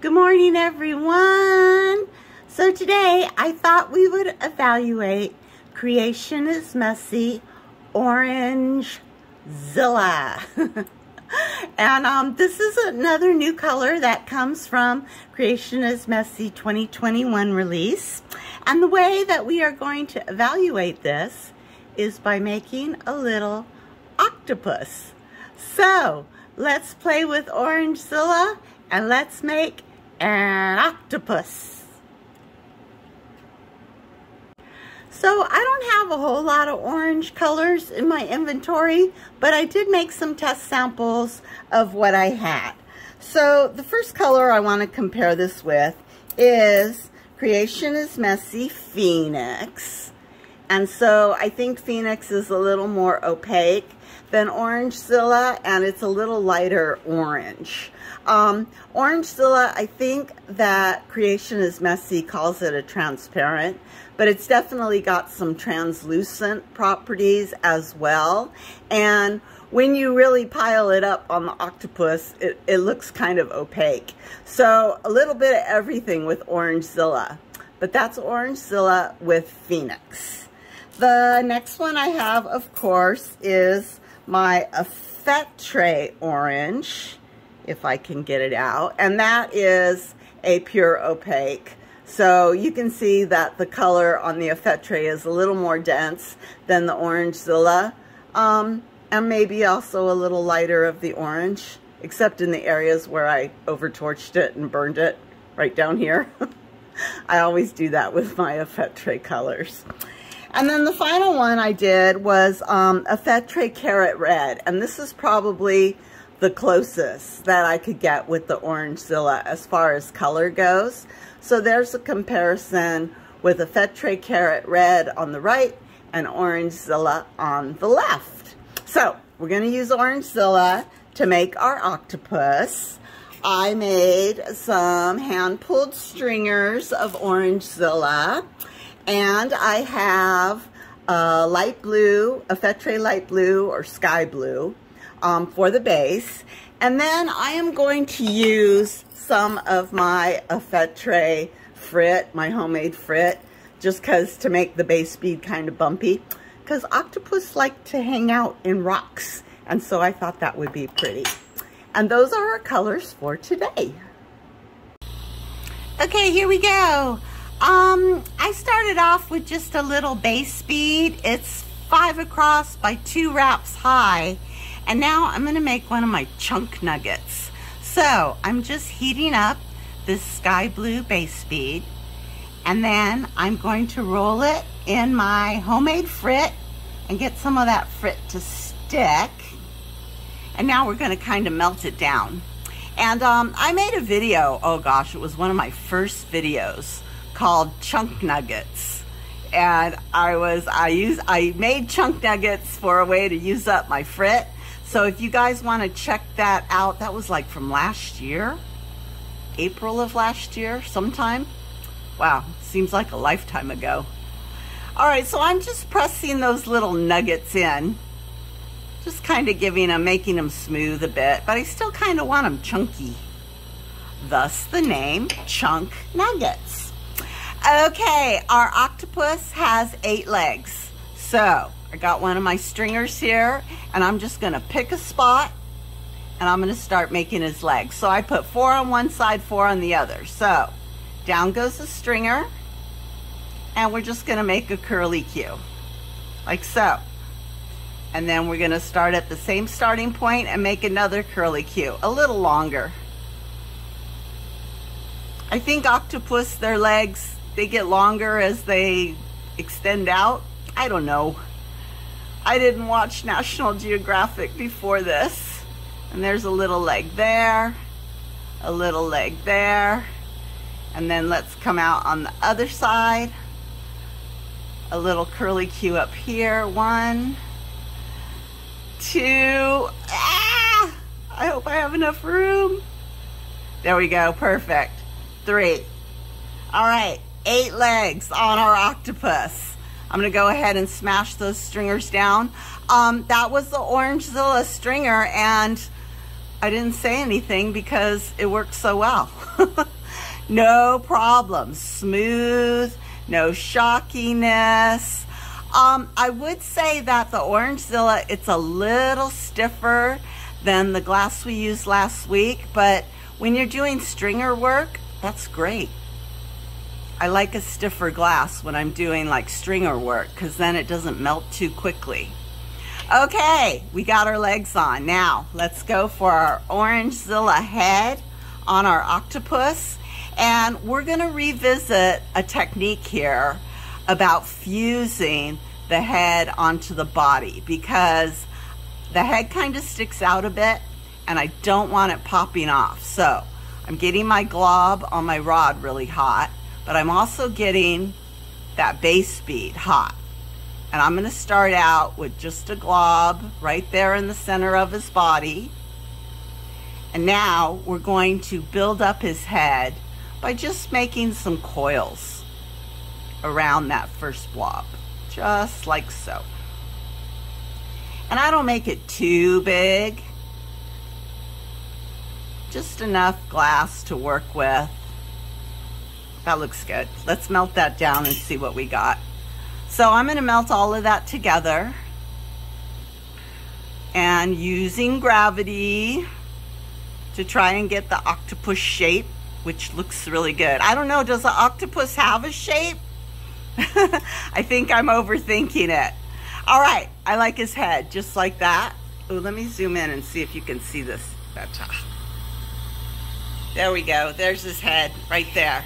Good morning, everyone. So today I thought we would evaluate Creation is Messy Orange Zilla. and um, this is another new color that comes from Creation is Messy 2021 release. And the way that we are going to evaluate this is by making a little octopus. So let's play with Orangezilla and let's make an octopus. So I don't have a whole lot of orange colors in my inventory, but I did make some test samples of what I had. So the first color I want to compare this with is Creation is Messy Phoenix. And so I think Phoenix is a little more opaque than Orangezilla, and it's a little lighter orange. Um, Orangezilla, I think that Creation is Messy calls it a transparent, but it's definitely got some translucent properties as well. And when you really pile it up on the octopus, it, it looks kind of opaque. So a little bit of everything with Orangezilla, but that's Orangezilla with Phoenix. The next one I have, of course, is my Effetre orange, if I can get it out. And that is a pure opaque. So you can see that the color on the Effetre is a little more dense than the Orangezilla. Um, and maybe also a little lighter of the orange, except in the areas where I over-torched it and burned it right down here. I always do that with my Effetre colors. And then the final one I did was um, Effetre Carrot Red. And this is probably the closest that I could get with the Orangezilla as far as color goes. So there's a comparison with Effetre Carrot Red on the right and Orangezilla on the left. So we're going to use Orangezilla to make our octopus. I made some hand-pulled stringers of Orangezilla. And I have a light blue, a Fetre light blue or sky blue um, for the base. And then I am going to use some of my Effetre frit, my homemade frit, just because to make the base bead kind of bumpy. Because octopus like to hang out in rocks. And so I thought that would be pretty. And those are our colors for today. Okay, here we go. Um, I started off with just a little base bead. It's five across by two wraps high. And now I'm gonna make one of my chunk nuggets. So I'm just heating up this sky blue base bead. And then I'm going to roll it in my homemade frit and get some of that frit to stick. And now we're gonna kind of melt it down. And um, I made a video, oh gosh, it was one of my first videos called chunk nuggets. And I was I use I made chunk nuggets for a way to use up my frit. So if you guys want to check that out that was like from last year April of last year sometime. Wow seems like a lifetime ago. All right so I'm just pressing those little nuggets in. Just kind of giving them making them smooth a bit but I still kind of want them chunky. Thus the name chunk nuggets Okay, our octopus has eight legs. So I got one of my stringers here and I'm just gonna pick a spot and I'm gonna start making his legs. So I put four on one side, four on the other. So down goes the stringer and we're just gonna make a curly Q, like so. And then we're gonna start at the same starting point and make another curly Q, a little longer. I think octopus, their legs, they get longer as they extend out. I don't know. I didn't watch National Geographic before this. And there's a little leg there, a little leg there. And then let's come out on the other side. A little curly Q up here. One, two, ah! I hope I have enough room. There we go, perfect. Three. All right, eight legs on our octopus. I'm gonna go ahead and smash those stringers down. Um, that was the Orangezilla stringer and I didn't say anything because it worked so well. no problem. Smooth, no shockiness. Um, I would say that the Orangezilla, it's a little stiffer than the glass we used last week, but when you're doing stringer work, that's great. I like a stiffer glass when I'm doing like stringer work because then it doesn't melt too quickly. Okay, we got our legs on. Now, let's go for our Orangezilla head on our octopus. And we're gonna revisit a technique here about fusing the head onto the body because the head kind of sticks out a bit and I don't want it popping off. So I'm getting my glob on my rod really hot, but I'm also getting that base bead hot. And I'm gonna start out with just a glob right there in the center of his body. And now we're going to build up his head by just making some coils around that first blob, just like so. And I don't make it too big, just enough glass to work with. That looks good. Let's melt that down and see what we got. So I'm gonna melt all of that together and using gravity to try and get the octopus shape, which looks really good. I don't know, does the octopus have a shape? I think I'm overthinking it. All right, I like his head, just like that. Oh, let me zoom in and see if you can see this better. There we go, there's his head right there.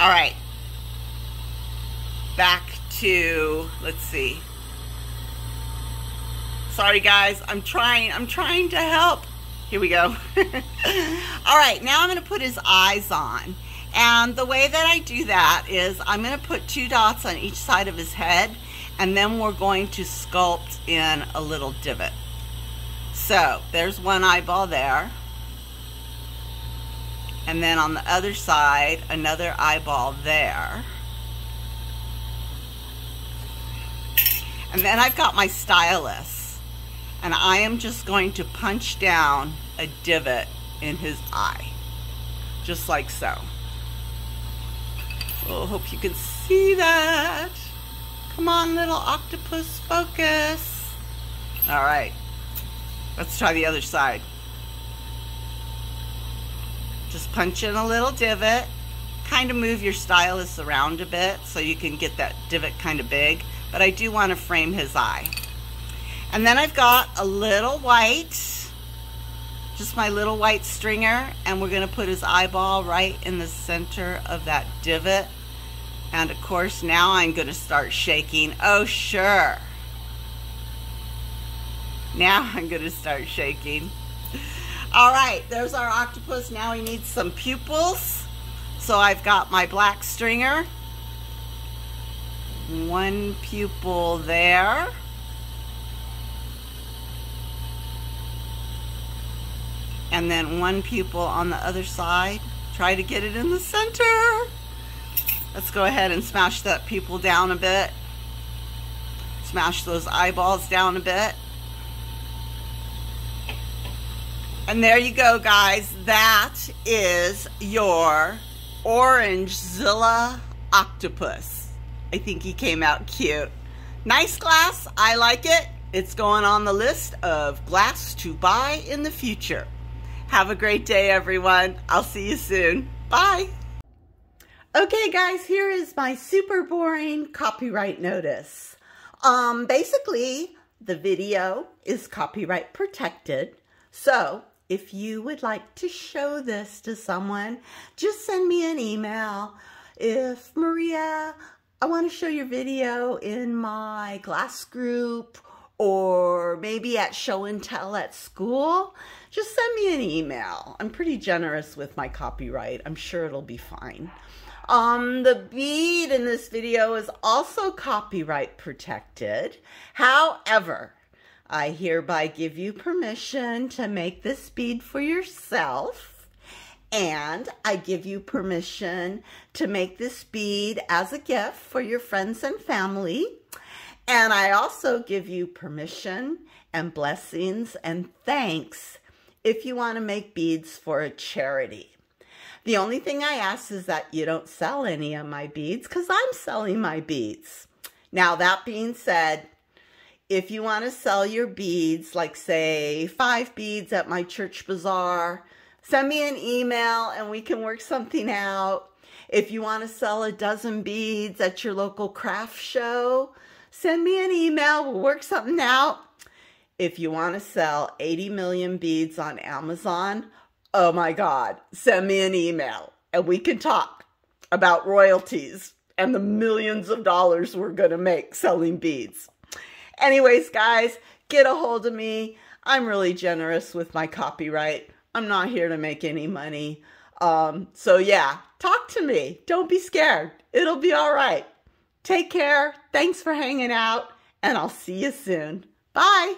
All right, back to, let's see. Sorry guys, I'm trying, I'm trying to help. Here we go. All right, now I'm gonna put his eyes on. And the way that I do that is I'm going to put two dots on each side of his head and then we're going to sculpt in a little divot. So there's one eyeball there. And then on the other side, another eyeball there. And then I've got my stylus. And I am just going to punch down a divot in his eye. Just like so. Oh, hope you can see that. Come on, little octopus, focus. All right, let's try the other side. Just punch in a little divot. Kind of move your stylus around a bit so you can get that divot kind of big. But I do want to frame his eye. And then I've got a little white, just my little white stringer, and we're going to put his eyeball right in the center of that divot. And of course, now I'm going to start shaking. Oh, sure. Now I'm going to start shaking. All right, there's our octopus. Now he needs some pupils. So I've got my black stringer. One pupil there. And then one pupil on the other side. Try to get it in the center. Let's go ahead and smash that pupil down a bit. Smash those eyeballs down a bit. And there you go, guys. That is your Orangezilla octopus. I think he came out cute. Nice glass. I like it. It's going on the list of glass to buy in the future. Have a great day, everyone. I'll see you soon. Bye. Okay, guys, here is my super boring copyright notice. Um, basically, the video is copyright protected. So, if you would like to show this to someone, just send me an email. If Maria, I want to show your video in my class group or maybe at show and tell at school, just send me an email. I'm pretty generous with my copyright. I'm sure it'll be fine. Um, the bead in this video is also copyright protected. However, I hereby give you permission to make this bead for yourself. And I give you permission to make this bead as a gift for your friends and family. And I also give you permission and blessings and thanks if you want to make beads for a charity. The only thing I ask is that you don't sell any of my beads because I'm selling my beads. Now, that being said, if you want to sell your beads, like say five beads at my church bazaar, send me an email and we can work something out. If you want to sell a dozen beads at your local craft show, send me an email. We'll work something out. If you want to sell 80 million beads on Amazon, oh my God, send me an email and we can talk about royalties and the millions of dollars we're going to make selling beads. Anyways, guys, get a hold of me. I'm really generous with my copyright. I'm not here to make any money. Um, so yeah, talk to me. Don't be scared. It'll be all right. Take care. Thanks for hanging out, and I'll see you soon. Bye.